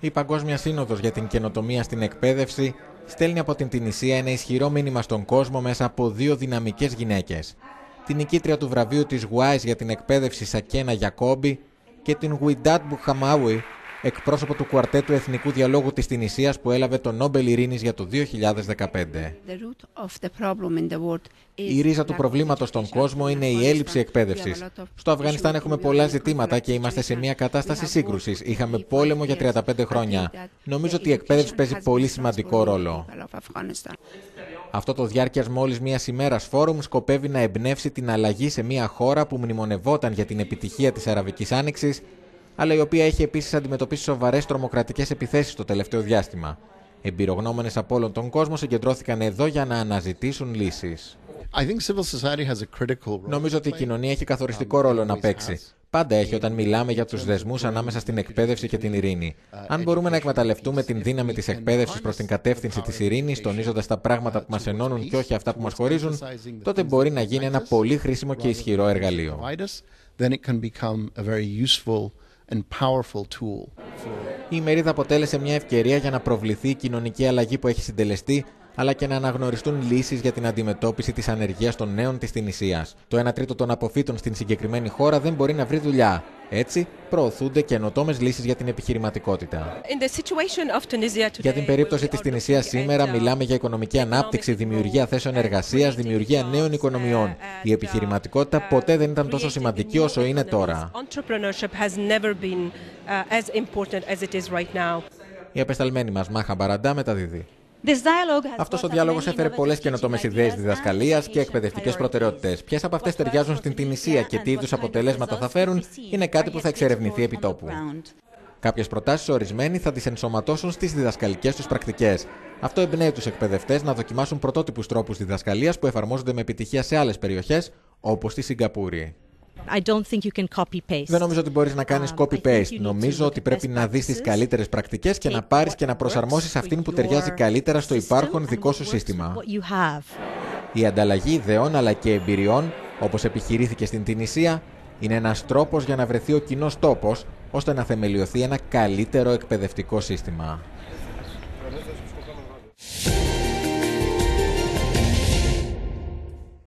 Η Παγκόσμια Σύνοδος για την Καινοτομία στην Εκπαίδευση στέλνει από την Τινησία ένα ισχυρό μήνυμα στον κόσμο μέσα από δύο δυναμικές γυναίκες. Την νικήτρια του βραβείου της Wise για την εκπαίδευση Σακένα Γιακόμπη και την Γουιντάτ Μπουχαμάουι εκπρόσωπο του κουαρτέτου Εθνικού Διαλόγου της Τινησίας που έλαβε το Νόμπελ Ειρήνης για το 2015. Η ρίζα του προβλήματος στον κόσμο είναι η έλλειψη εκπαίδευσης. Στο Αφγανιστάν έχουμε πολλά ζητήματα και είμαστε σε μια κατάσταση σύγκρουσης. Είχαμε πόλεμο για 35 χρόνια. Νομίζω ότι η εκπαίδευση παίζει πολύ σημαντικό ρόλο. Αυτό το διάρκεια μόλις μία ημέρας φόρουμ σκοπεύει να εμπνεύσει την αλλαγή σε μια χώρα που μνημονευόταν για την επιτυχία της Αραβικής Άνοιξης αλλά η οποία έχει επίσης αντιμετωπίσει σοβαρές τρομοκρατικές επιθέσεις το τελευταίο διάστημα. Εμπειρογνώμονες από όλον τον κόσμο συγκεντρώθηκαν εδώ για να αναζητήσουν λύσεις. Νομίζω ότι η κοινωνία έχει καθοριστικό ρόλο να παίξει. Πάντα έχει όταν μιλάμε για τους δεσμούς ανάμεσα στην εκπαίδευση και την ειρήνη. Αν μπορούμε να εκμεταλλευτούμε την δύναμη της εκπαίδευσης προς την κατεύθυνση της ειρήνης, τονίζοντας τα πράγματα που μας ενώνουν και όχι αυτά που μας χωρίζουν, τότε μπορεί να γίνει ένα πολύ χρήσιμο και ισχυρό εργαλείο and powerful tool. Η ημερίδα αποτέλεσε μια ευκαιρία για να προβληθεί η κοινωνική αλλαγή που έχει συντελεστεί, αλλά και να αναγνωριστούν λύσεις για την αντιμετώπιση της ανεργίας των νέων της Τινησίας. Το 1 τρίτο των αποφύτων στην συγκεκριμένη χώρα δεν μπορεί να βρει δουλειά. Έτσι, προωθούνται καινοτόμες λύσεις για την επιχειρηματικότητα. Για την περίπτωση της Τινησίας σήμερα, μιλάμε για οικονομική ανάπτυξη, δημιουργία θέσεων εργασίας, δημιουργία νέων οικονομιών. Η επιχειρηματικότητα ποτέ δεν ήταν τόσο σημαντική όσο είναι τώρα. Η απεσταλμένη μας Μάχα Μπαραντά μεταδίδει. Αυτός ο διάλογος έφερε πολλές καινοτόμε ιδέε διδασκαλίας και εκπαιδευτικές προτεραιότητες. Ποιες από αυτές ταιριάζουν στην Τινησία και τι είδους αποτελέσματα θα φέρουν είναι κάτι που θα εξερευνηθεί επί τόπου. Κάποιες προτάσεις ορισμένοι θα τις ενσωματώσουν στις διδασκαλικές τους πρακτικές. Αυτό εμπνέει τους εκπαιδευτές να δοκιμάσουν πρωτότυπους τρόπους διδασκαλίας που εφαρμόζονται με επιτυχία σε άλλες περιοχές, όπως στη Σιγκαπούρη. Δεν νομίζω ότι μπορείς να κάνεις um, copy-paste. Νομίζω ότι πρέπει να δεις τις καλύτερες πρακτικές και να πάρεις και να προσαρμόσεις αυτήν που ταιριάζει καλύτερα στο υπάρχον δικό σου σύστημα. Η ανταλλαγή ιδεών αλλά και εμπειριών, όπως επιχειρήθηκε στην Τινησία, είναι ένας τρόπος για να βρεθεί ο κοινός τόπος, ώστε να θεμελιωθεί ένα καλύτερο εκπαιδευτικό σύστημα.